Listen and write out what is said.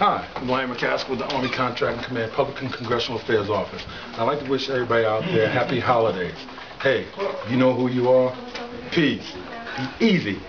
Hi, I'm Ryan McCaskill with the Army Contracting Command Public and Congressional Affairs Office. I'd like to wish everybody out there happy holidays. Hey, you know who you are? Peace. Be easy.